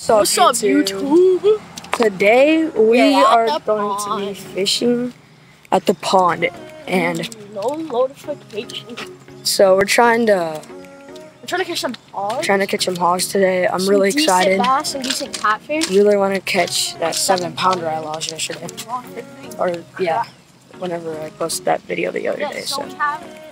So What's up, YouTube? Today we We're are going to be fishing at the pond, and no notification. so we're trying to I'm trying to catch some hogs. trying to catch some hogs today. I'm some really excited. Bass and decent catfish. Really want to catch that seven pounder I lost yesterday, or yeah, whenever I posted that video the other day. so So we have.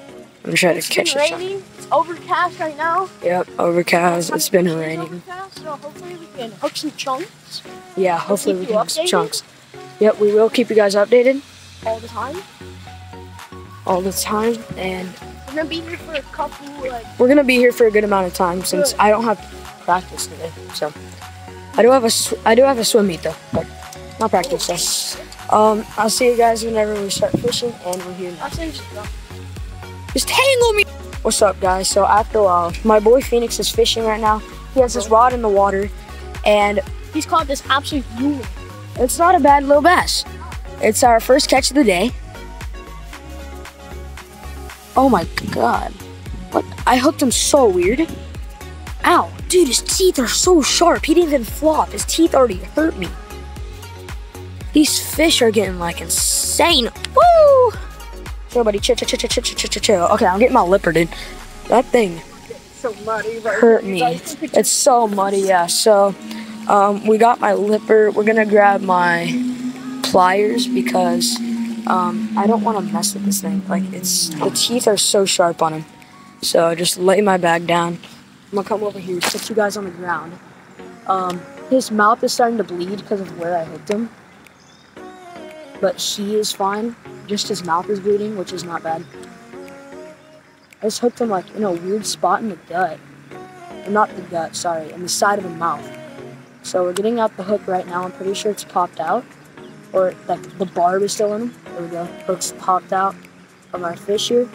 I'm trying to It's catch been it. raining. It's overcast right now. Yep, overcast. It's been raining. Overcast, so hopefully we can hook some chunks Yeah, hopefully we can hook some chunks. Yep, we will keep you guys updated all the time. all the time, and We're gonna be here for a couple like we're gonna be here for a good amount of time since Good. I don't have practice today. So I do have a I do have a swim meet though, but not practice. So um, I'll see you guys whenever we start fishing, and we're here now. Just tangle me. What's up, guys? So after a while, my boy Phoenix is fishing right now. He has his rod in the water, and He's caught this absolute unit. it's not a bad little bass. It's our first catch of the day. Oh my god. What? I hooked him so weird. Ow. Dude, his teeth are so sharp. He didn't even flop. His teeth already hurt me. These fish are getting like insane. Woo! Chill, buddy. Chill, chill, chill, chill, chill, chill, chill, chill. Okay, I'm getting my lipper, dude. That thing So muddy, right? hurt me. It's so muddy, yeah. So, um, we got my lipper. We're gonna grab my pliers because um, I don't want to mess with this thing. Like it's the teeth are so sharp on him. So just lay my bag down. I'm gonna come over here, put you guys on the ground. Um, his mouth is starting to bleed because of where I hit him, but he is fine. Just his mouth is bleeding, which is not bad. I just hooked him like in a weird spot in the gut. Or not the gut, sorry, in the side of the mouth. So we're getting out the hook right now. I'm pretty sure it's popped out. Or like the barb is still in him. There we go. Hook's popped out of our fish here.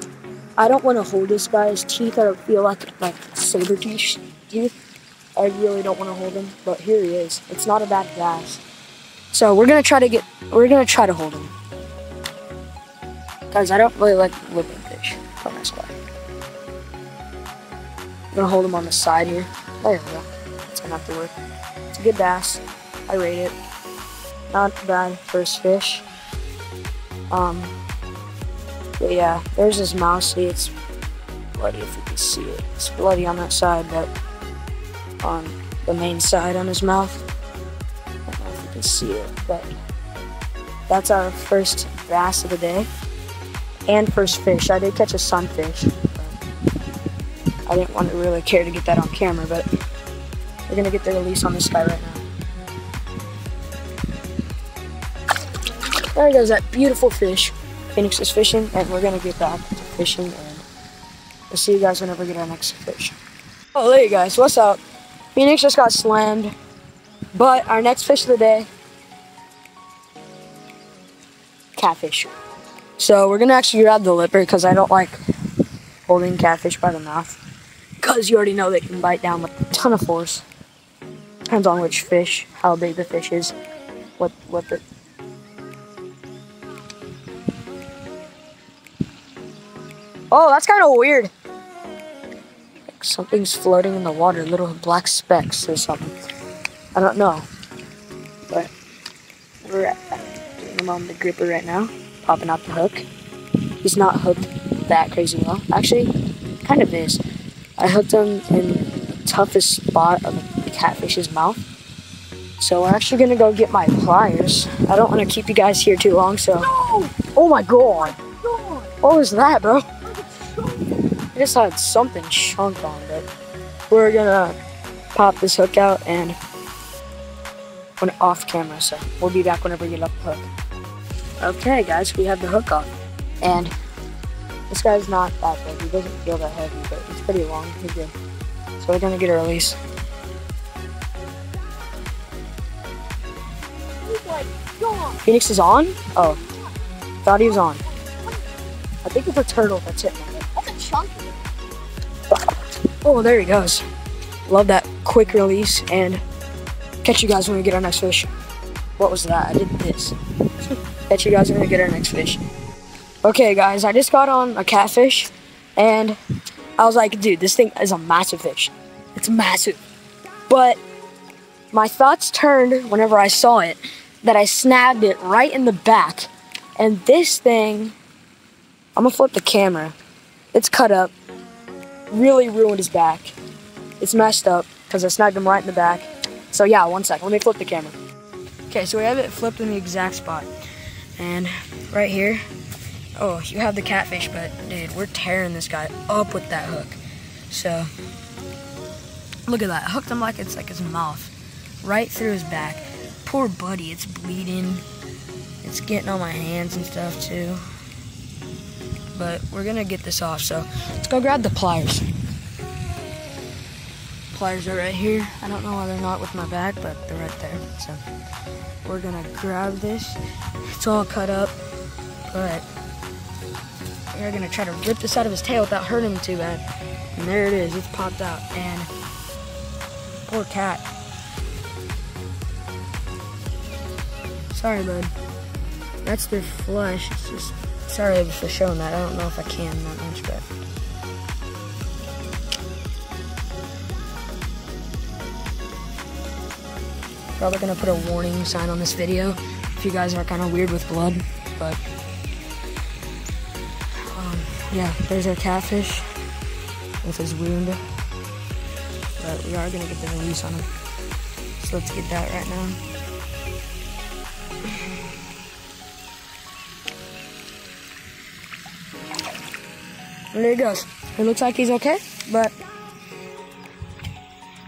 I don't want to hold this guy's teeth. I feel like like saber teeth. teeth. I really don't want to hold him, but here he is. It's not a bad bass. So we're gonna try to get. We're gonna try to hold him. Guys, I don't really like living fish. Don't mess with. I'm gonna hold him on the side here. There we go. It's gonna have to work. It's a good bass. I rate it. Not bad first fish. Um, but yeah, there's his mouth. See, it's bloody if you can see it. It's bloody on that side, but on the main side on his mouth, see it, but that's our first bass of the day and first fish. I did catch a sunfish. I didn't want to really care to get that on camera, but we're gonna get the release on this guy right now. There goes that beautiful fish. Phoenix is fishing, and we're gonna get back to fishing, and we'll see you guys whenever we get our next fish. Oh, guys. What's up? Phoenix just got slammed, but our next fish of the day, catfish. So we're gonna actually grab the lipper because I don't like holding catfish by the mouth. Because you already know they can bite down with a ton of force. Depends on which fish, how big the fish is, what what the Oh, that's kind of weird. Like something's floating in the water, little black specks or something. I don't know. But we're at, doing him on the gripper right now, popping out the hook. He's not hooked that crazy well. Actually, kind of is. I hooked him in the toughest spot of the catfish's mouth. So we're actually gonna go get my pliers. I don't want to keep you guys here too long, so. No! Oh my god! God! What was that, bro? I just had something chunk on it. We're gonna pop this hook out and when off camera, so we'll be back whenever we get up the hook. Okay, guys, we have the hook on, and this guy's not that big. He doesn't feel that heavy, but it's pretty long. He's good. So we're gonna get a release. Phoenix is on. Oh, thought he was on. I think it's a turtle that's it. That's a chunk. Oh, there he goes. Love that quick release and catch you guys when we get our next fish. What was that? I did this. catch you guys when we get our next fish. Okay, guys, I just got on a catfish and I was like, dude, this thing is a massive fish. It's massive. But my thoughts turned whenever I saw it that I snagged it right in the back. And this thing, I'm gonna flip the camera. It's cut up. Really ruined his back. It's messed up because I snagged him right in the back. So yeah, one second. Let me flip the camera. Okay, so we have it flipped in the exact spot. And right here, oh, you have the catfish, but dude, we're tearing this guy up with that hook. So, look at that. I hooked him like it's like his mouth. Right through his back. Poor buddy, it's bleeding. It's getting on my hands and stuff too. But we're gonna get this off, so let's go grab the pliers. Pliers are right here. I don't know why they're not with my bag, but they're right there. So we're gonna grab this. It's all cut up, but we're gonna try to rip this out of his tail without hurting him too bad. And there it is, it's popped out. And poor cat. Sorry, bud. That's their flesh. It's just sorry for showing that. I don't know if I can that much, but. Probably gonna put a warning sign on this video if you guys are kind of weird with blood, but um, yeah, there's our catfish with his wound. But we are gonna get the release on him. So let's get that right now. And there he goes. It looks like he's okay, but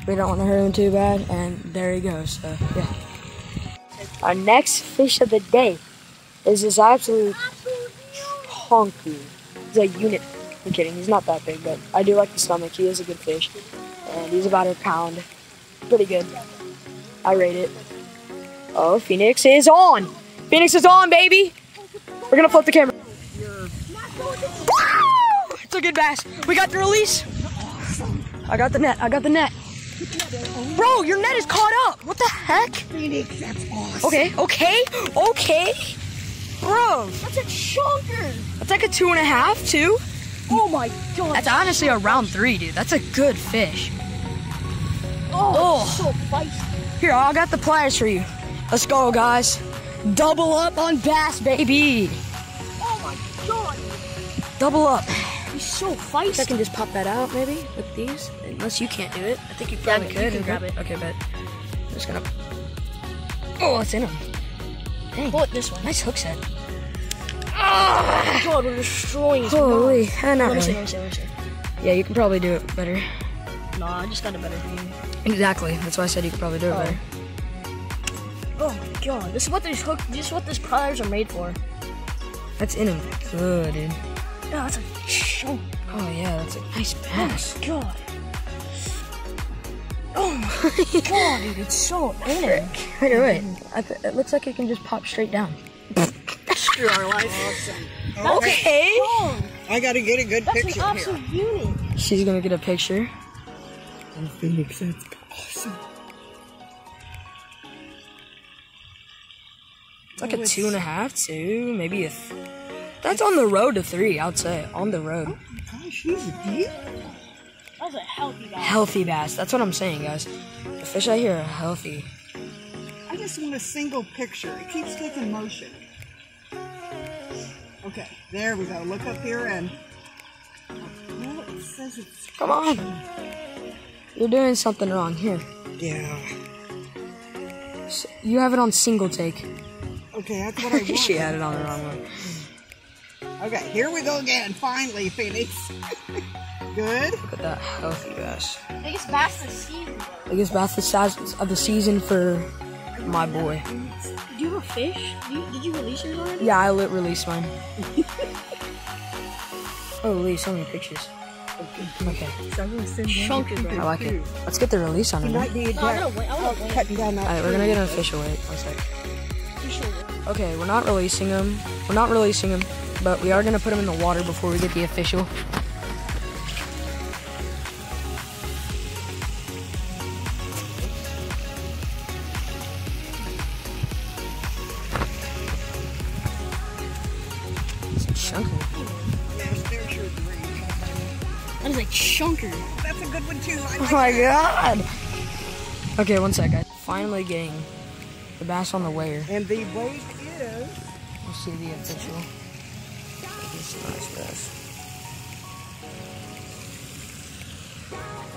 we don't want to hurt him too bad. And there he goes. So yeah. Our next fish of the day is this absolute honky. He's a unit. I'm kidding. He's not that big, but I do like the stomach. He is a good fish, and he's about a pound. Pretty good. I rate it. Oh, Phoenix is on. Phoenix is on, baby. We're gonna flip the camera. Woo! It's a good bass. We got the release. I got the net. I got the net. Bro, your net is caught up. What the heck? Phoenix, that's awesome. Okay, okay, okay. Bro, That's a chunker. that's like a two and a half, two. Oh my god. That's honestly a round three, dude. That's a good fish. oh, oh. so feisty. Here, I got the pliers for you. Let's go, guys. Double up on bass, baby. Oh my god. Double up. So I can just pop that out, maybe, with these. Unless you can't do it. I think you Yeah, probably you can grab it. Okay, but I'm just gonna. Oh, it's in him. Dang. Pull it this way. Nice hook set. God, we're destroying his Holy, eh, not see, really. see, see. Yeah, you can probably do it better. Nah, I just got a better thing. Exactly. That's why I said you could probably do it Oh. better. Oh my god. This is what these hook this is what these pliers are made for. That's in him. Good, dude. Yeah, that's a chunk. Oh yeah, that's a nice Oh bass. my god. Oh my god, dude, it's so in it. Wait, wait, wait. I th- it looks like it can just pop straight down. Screw our life. Okay. Oh, I gotta get a good that's picture an here. absolute unit. She's gonna get a picture. Oh, Phoenix, that's awesome. It's like a two and a half, two, maybe a. Th- that's on the road to three, I'd say. On the road. Oh gosh, he's a deal. That was a healthy guy. Healthy bass. That's what I'm saying, guys. The fish out here are healthy. I just want a single picture. It keeps taking motion. Okay, there we go. Look up here and. Well, it says it's. Come on. You're doing something wrong. Here. Yeah. You have it on single take. Okay, that's what I want. she had it on the wrong one. Okay, here we go again. Finally, Phoenix. Good. Look at that healthy bass. Biggest bass the season. Biggest bass the size of the season for my boy. Do you have a fish? Did you, did you release yours already? Yeah, I lit release mine. Oh, Holy, so many pictures. Okay, Chunky, bro. I like it. Let's get the release on it. You man. might need oh, No, I'm help gonna wait. I'm gonna wait. cutting down that Alright, we're gonna get an official weight. One sec. You should. Okay, we're not releasing them. We're not releasing them, but we are gonna put them in the water before we get the official. It's chunky. Yes, there's your green. That is a chunker. That's a good one too. I Oh my that. god! Okay, one sec, guys. finally getting the bass on the weir. And the weight is We'll see the official. This is nice bass.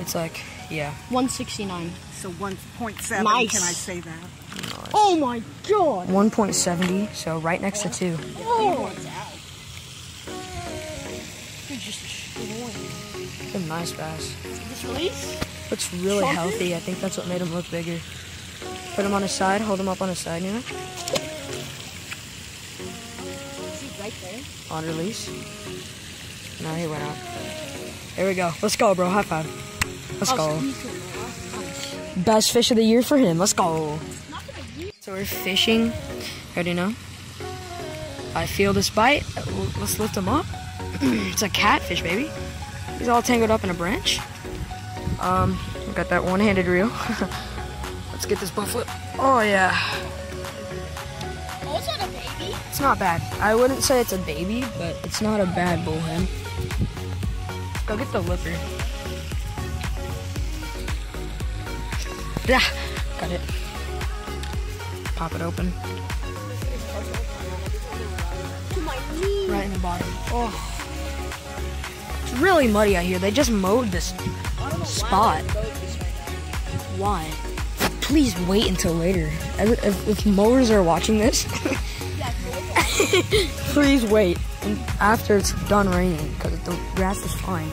It's like, yeah. 169. so 1.7. Nice. Can I say that? Oh my god. 1.70, so right next to two. Oh. Dude, just destroying. It's a nice bass. This release? Looks really Chunky? healthy. I think that's what made him look bigger. Put him on his side, hold him up on his side, you know? On release. No, he went out. There we go. Let's go, bro. High five. Let's go. Best fish of the year for him. Let's go. So we're fishing. Ready now? I feel this bite. Let's lift him up. it's a catfish, baby. He's all tangled up in a branch. Um, got that one-handed reel. Let's get this butt flip. Oh yeah, it's not bad. I wouldn't say it's a baby, but it's not a bad bullhead. Go get the lipper. Yeah, got it. Pop it open. Right in the bottom. Oh. It's really muddy out here. They just mowed this spot. Why? Please wait until later. If, if, if mowers are watching this, please wait and after it's done raining because the grass is fine.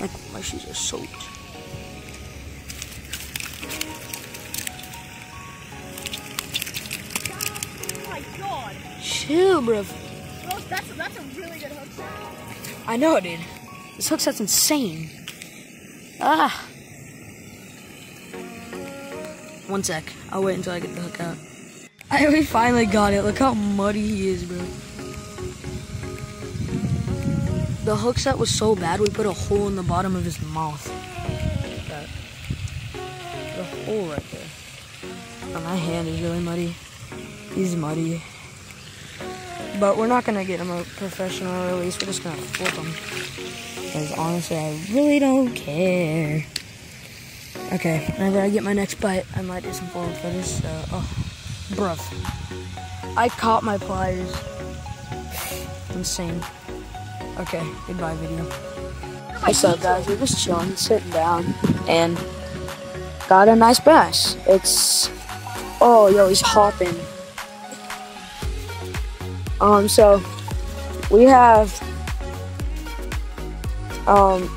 Like my shoes are soaked. Oh. Chill, that's, that's a really good hook set. I know, dude. This hook set's insane. Ah. One sec. I'll wait until I get the hook out. I we finally got it. Look how muddy he is, bro. The hook set was so bad, we put a hole in the bottom of his mouth. Like that. The hole right there. Oh, my hand is really muddy. He's muddy. But we're not gonna get him a professional release. We're just gonna flip him. Because honestly, I really don't care. Okay, whenever I get my next bite, I might do some forward footage. So, oh, bruv. I caught my pliers. Insane. Okay, goodbye video. What's up, guys? We're just chilling, sitting down, and got a nice bass. It's oh, yo, he's hopping. Um, so we have um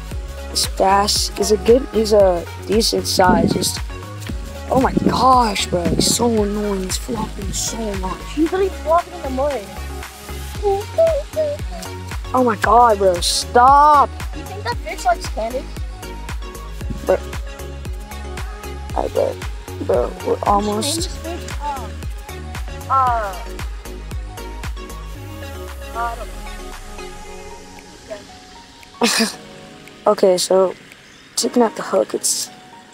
this bass is a good he's a decent size. Just oh my gosh, bro, he's so annoying. He's flopping so much. He's literally flopping in the mud. Oh my god, bro, stop. Do you think that fish likes candy? I bet, bro, we're almost. Um, uh, I don't know. Okay, so taking out the hook, it's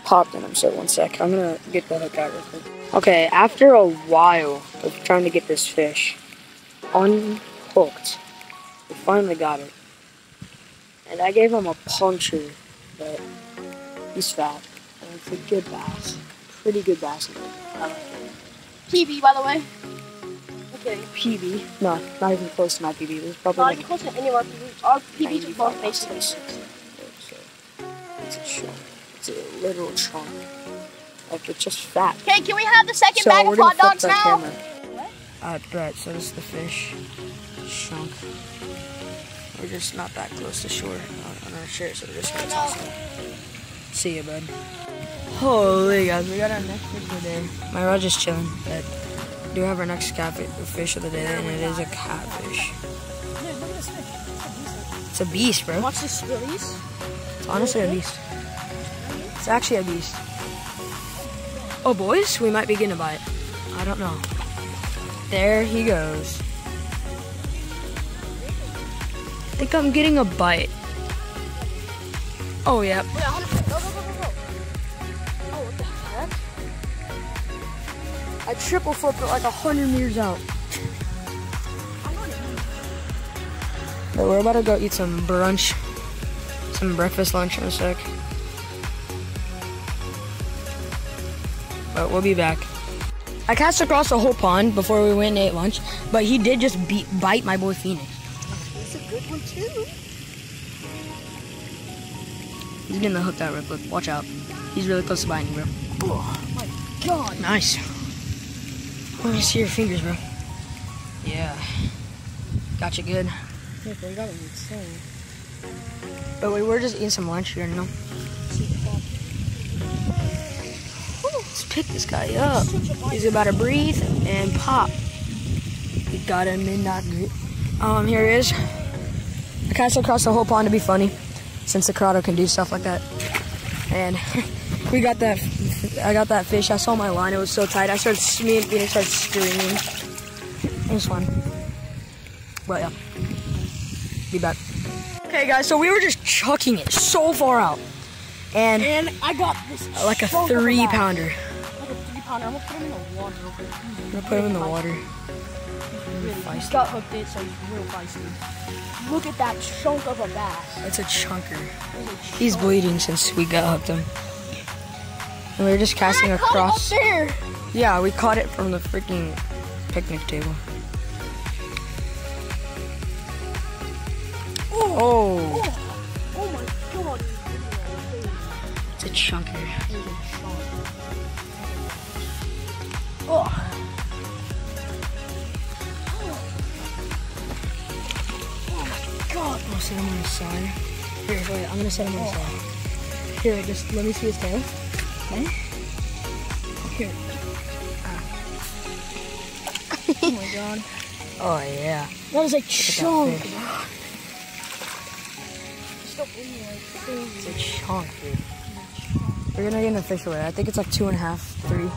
popped in him. So one sec, I'm gonna get the hook out real quick. Okay, after a while of trying to get this fish unhooked, we finally got it. And I gave him a puncture, but he's fat. And it's a good bass. Pretty good bass. Uh, I like it. PB, by the way. Okay. PB? No, not even close to my PB. There's probably Not like close to any of our PBs. Our PBs are 95 both basically. So, It's a chunk. It's a literal chunk. Like it's just fat. Okay, can we have the second So bag of hot dogs now? I bet. So this is the fish chunk. We're just not that close to shore on, on our shirt, so we're just gonna toss it. See ya, bud. Holy guys, we got our next fish of the day. My rod's just chilling, but we do have our next catfish fish of the day, and it is a catfish. Dude, look at this fish. It's a beast, bro. Watch this release. It's honestly a beast. It's actually a beast. Oh, boys, we might be getting a bite. I don't know. There he goes. I think I'm getting a bite. Oh, yeah. Wait, Go, go, go, go, go. Oh, what the heck? I triple flipped it like a hundred meters out. I'm on it. But we're about to go eat some brunch, some breakfast lunch in a sec. But we'll be back. I cast across the whole pond before we went and ate lunch, but he did just beat, bite my boy Phoenix. That's a good one too. He's getting the hook out real quick. Watch out. He's really close to biting you, bro. Oh my god. Nice. Let me see your fingers, bro. Yeah. Got you good. Yeah, bro, you got it insane. But we were just eating some lunch here, you know? Pick this guy up. He's about to breathe and pop. We got him in that grip. Um, here he is. I cast across the whole pond to be funny, since the Curado can do stuff like that. And we got that. I got that fish. I saw my line. It was so tight. I started. Me and Phoenix started screaming. It was fun. But yeah, be back. Okay, guys. So we were just chucking it so far out, and And I got this like a three pounder. A pounder. I'm gonna put him in the water real quick. I'm gonna put him in the water. Really, he feisty. got hooked it, so he's real feisty. Look at that chunk of a bass. That's a chunker. A He's bleeding since we got hooked him. And we were just casting ah, I across. Yeah, we caught it from the freaking picnic table. Oh, Oh, oh my god. it's a chunker. Oh. My god, oh, I'll set him on the side. Here, wait, I'm gonna set him on the side. Here, just let me see his tail. Okay. Here. oh my god. Oh yeah. That is a chunk. It's a chunk, dude. We're gonna get an official weight. I think it's like two and a half, three.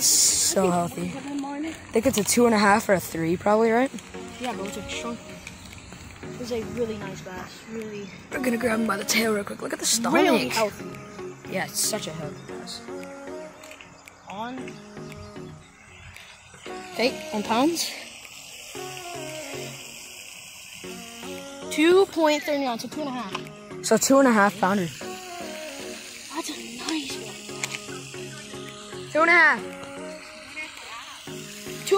It's so healthy. Put him on it. I think it's a two and a half or a three, probably, right? Yeah, bro, it's a chunk. It's a really nice bass. Really, We're gonna grab him by the tail real quick. Look at the stomach. really healthy. Yeah, it's such a healthy bass. On. Okay, on pounds. 2.39, so two and a half. So two and a half pounder. That's a nice one. Two and a half.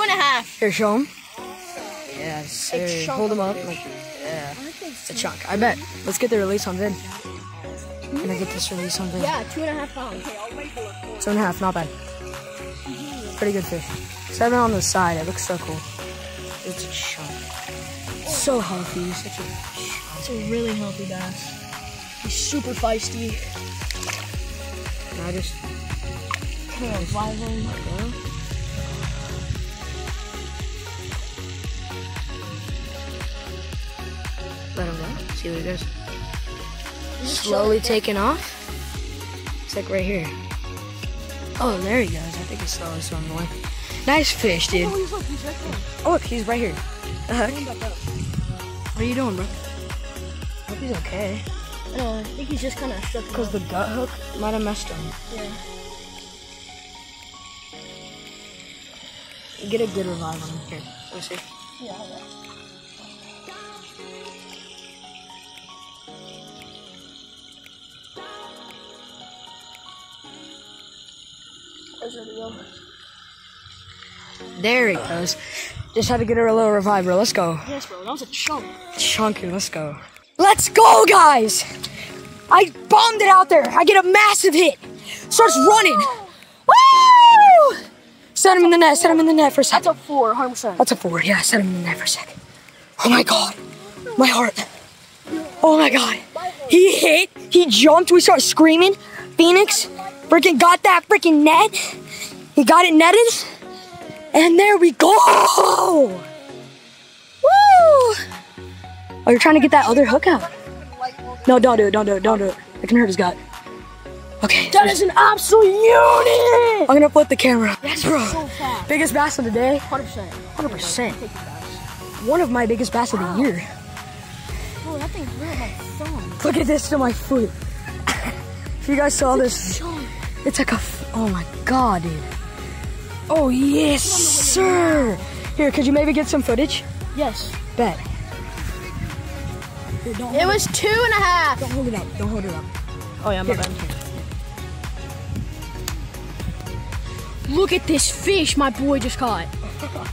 Two and a half. Here, show him. Yeah, sir. Hold him up. Like, yeah, it's a chunk. I bet. Let's get the release on vid. Can I get this release on vid? Yeah, two and a half pounds. Two and a half, not bad. Pretty good fish. Seven on the side. It looks so cool. It's a chunk. So healthy. Such a It's a really healthy bass. He's super feisty. And I just Kind of revive him. let See what does. Slowly taking off. It's like right here. Oh, there he goes. I think he's slowly swimming away. Nice fish, dude. Oh, he's, look, he's right. Oh, look, he's right here. The heck? Come back up. What are you doing, bro? I Hope he's okay. I know, I think he's just kind of shook. Because the gut hook might have messed him. Yeah. Get a good revive on him. Here, let me see. Yeah, yeah. There's a deal. There he goes. Just had to get her a little revive, bro. Let's go. Yes, bro, that was a chunk. Chunky, let's go. Let's go, guys! I bombed it out there. I get a massive hit. Starts running. Woo! Set him in the net. Set him in the net for a That's a four, 100%. That's a forward. Yeah, set him in the net for a second. Oh my god. My heart. Oh my god. He hit. He jumped. We start screaming. Phoenix freaking got that freaking net. He got it netted. And there we go. Woo! Oh, you're trying to get that other hook out. No, don't do it. Don't do it. Don't do it. It can hurt his gut. Okay. That is an absolute unit! I'm gonna flip the camera. Yes, bro. So fast. Biggest bass of the day. 100%. 100%. Take the bass. One of my biggest bass of the year. Bro, that thing really my thumb. Look at this to my foot. if you guys saw this, it's like a. F- oh my god, dude. Oh yes, sir. Here, could you maybe get some footage? Yes. Bet. Here, don't, It was two and a half. don't hold it up. Don't hold it up. Oh, yeah, my Here. bad. Look at this fish my boy just caught.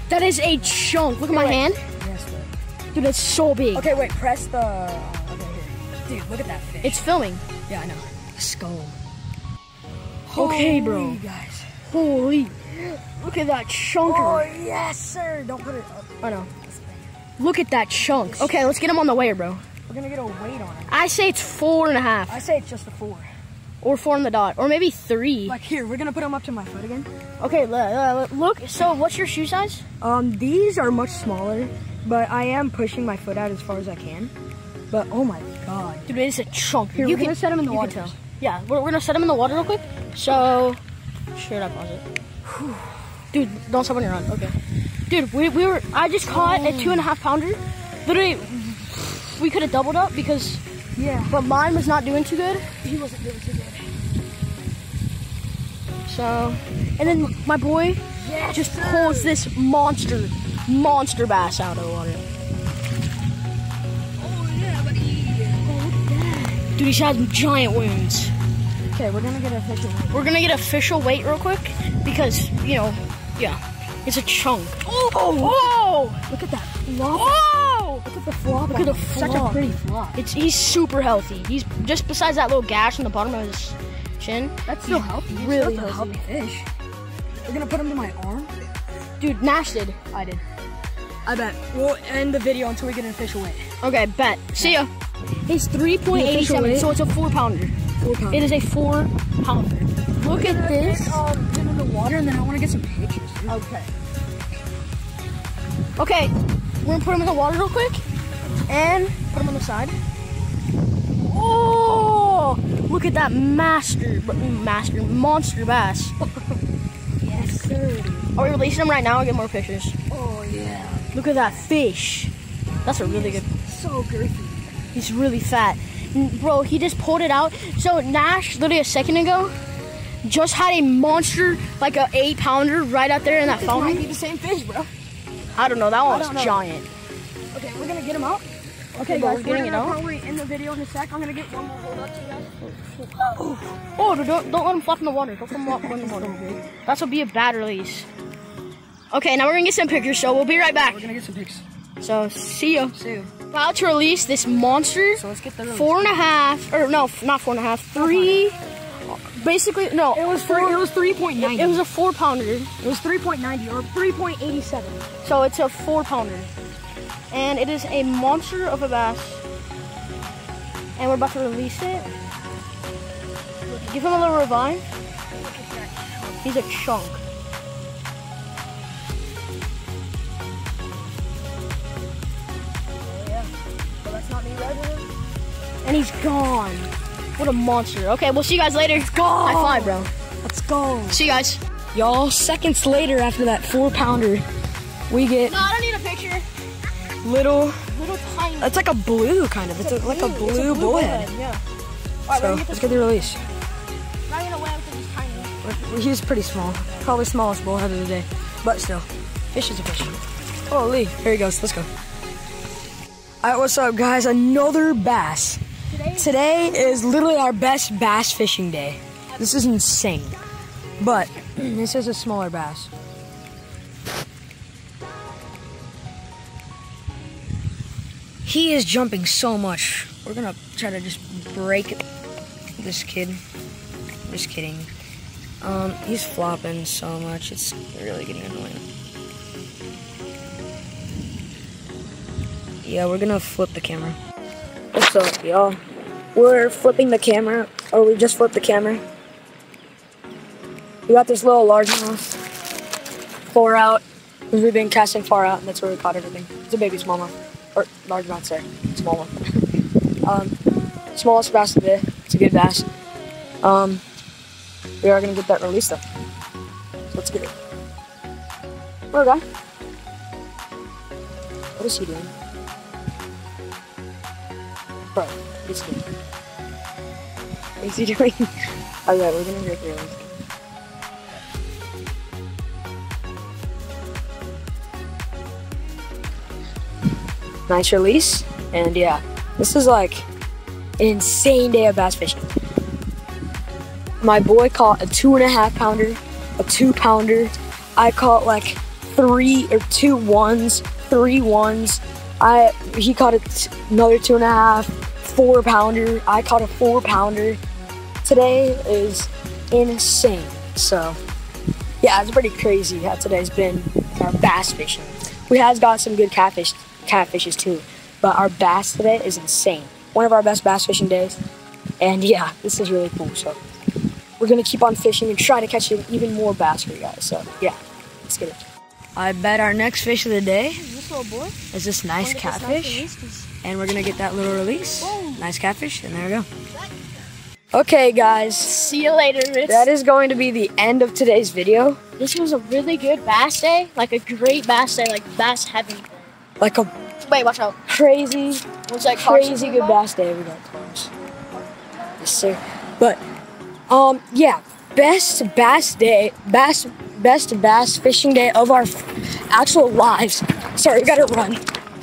That is a chunk. Look at my Wait. hand. Yes, wait. Dude, it's so big. Okay, wait. Press the. oh, okay, here. Dude, look at that fish. It's filming. yeah, I know. A skull. Okay, bro. Holy, guys. Holy. Look at that chunker. Oh yes, sir. Don't put it up. I know. Look at that chunk. Okay, let's get him on the weigher, bro. We're gonna get a weight on it. I say it's four and a half. I say it's just a four. Or four on the dot. Or maybe three. Like here, we're gonna put them up to my foot again. Okay, look. So, what's your shoe size? Um, these are much smaller, but I am pushing my foot out as far as I can. But oh my god. Dude, it's a chunk. Here, you we're gonna set 'em in the water can tell. first. Yeah, we're, we're gonna set him in the water real quick. So, should I pause it? Dude, don't stop on your run. Okay. Dude, we, we were. I just caught a two and a half pounder. Literally, we could have doubled up because, Yeah. but mine was not doing too good. He wasn't doing too good. So, and then my boy Yes, just pulls this monster, monster bass out of the water. Oh yeah, buddy. Dude, he has giant wounds. Okay, we're gonna get a official. weight. We're gonna get official weight real quick because you know, yeah, it's a chunk. Oh, oh, Look at that flop. oh! Look at the flop. Look at the it. Such a pretty flop. It's he's super healthy. He's just besides that little gash on the bottom of his chin. That's still he's healthy. Really healthy. healthy fish. We're gonna put him to my arm. Dude, Nash did. I did. I bet. We'll end the video until we get an official weight. Okay, bet. See ya. It's three point eighty Official seven, weight? so it's a four pounder. It is a four pounder. Look at this. Get um, in the water, and then I want to get some pictures. Okay. Okay, we're gonna put them in the water real quick and put them on the side. Oh, look at that master, master, monster bass. Yes, sir. Are we releasing them right now? I'll get more pictures. Oh yeah. Look at that fish. That's a really good. So girthy. He's really fat, bro. He just pulled it out. So Nash, literally a second ago, just had a monster, like a eight pounder, right out there in that This might be the same fish, bro. I don't know. That one was giant. Okay, we're gonna get him out. Okay, Okay, guys, we're getting it out. probably end the video in a sec. I'm gonna get one more hold up to you guys. Oh, don't, don't let him flop in the water. Don't let him flop in the water. That's will be a bad release. Okay, now we're gonna get some pictures, so we'll be right back. We're gonna get some pics. So, see ya. See you. About to release this monster. So let's get the Four and a half, or no, not four and a half, three. Basically, no. It was four. It was three point It was a four pounder, It was three point ninety or three point eighty seven. so it's a four pounder. And it is a monster of a bass. And we're about to release it. Give him a little revive. He's a chunk. Not me right And he's gone. What a monster. Okay, we'll see you guys later. Let's go. High five, bro. Let's go. See you guys. Y'all, seconds later after that four pounder, we get No, I don't need a picture. little. Little tiny. It's like a blue kind of. It's, a, like a It's blue, bullhead. Yeah. Alright, So let's get the release. Not gonna because he's tiny. Well, He's pretty small. Probably smallest bullhead of the day. But still, fish is a fish. Lee, here he goes. Let's go. All right, what's up, guys? Another bass. Today, Today is literally our best bass fishing day. This is insane. But this is a smaller bass. He is jumping so much. We're gonna try to just break this kid. Just kidding. Um, he's flopping so much. It's really getting annoying. Yeah, we're gonna flip the camera. What's up, y'all? We're flipping the camera, or we just flipped the camera. We got this little largemouth far out, because we've been casting far out, and that's where we caught everything. It's a baby smallmouth, or largemouth, sorry, smallmouth. um, smallest bass of the day. It's a good bass. Um, we are gonna get that released though. So let's get it. Hello, guy. What is he doing? He's doing. What is he doing? oh yeah, we're gonna get there. Nice release, and yeah, this is like an insane day of bass fishing. My boy caught a two and a half pounder a two pounder. I caught like three or two ones, three ones. I he caught another two and a half, four pounder. I caught a four pounder. Today is insane. So yeah, it's pretty crazy how today's been our bass fishing. We has got some good catfish catfishes too, but our bass today is insane. One of our best bass fishing days. And yeah, this is really cool. So we're gonna keep on fishing and try to catch even more bass for you guys. So yeah, let's get it. I bet our next fish of the day Is this little boy? is this nice catfish. And we're gonna get that little release. Nice catfish, and there we go. Okay guys, See you later, Rich. that is going to be the end of today's video. this was a really good bass day. Like a great bass day, like bass heavy. Like a Wait, watch out. crazy, What's that crazy good bass day we got close. Yes, sir. But um, yeah, best bass day, bass best bass fishing day of our actual lives. Sorry, we gotta run.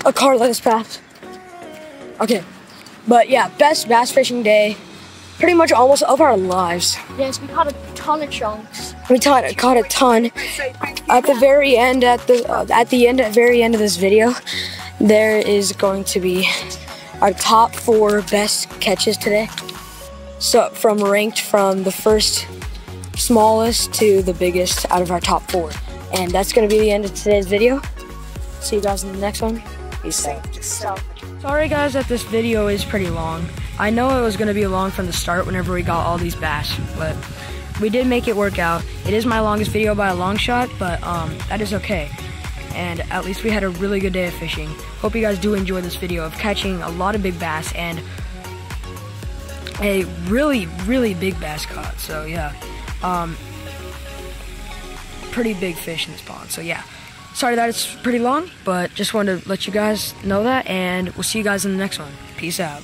A car let us pass. Okay, but yeah, best bass fishing day, pretty much almost of our lives. Yes, we caught a ton of chunks. We caught, caught a ton. At the very end, at the uh, at the end, at very end of this video, there is going to be our top four best catches today. So from ranked from the first smallest to the biggest out of our top four, and that's going to be the end of today's video. See you guys in the next one. Peace out. So. Sorry guys that this video is pretty long. I know it was going to be long from the start whenever we got all these bass, but we did make it work out. It is my longest video by a long shot, but um, that is okay. And at least we had a really good day of fishing. Hope you guys do enjoy this video of catching a lot of big bass and a really, really big bass caught. So yeah, um, pretty big fish in this pond. So yeah. Sorry that it's pretty long, but just wanted to let you guys know that, and we'll see you guys in the next one. Peace out.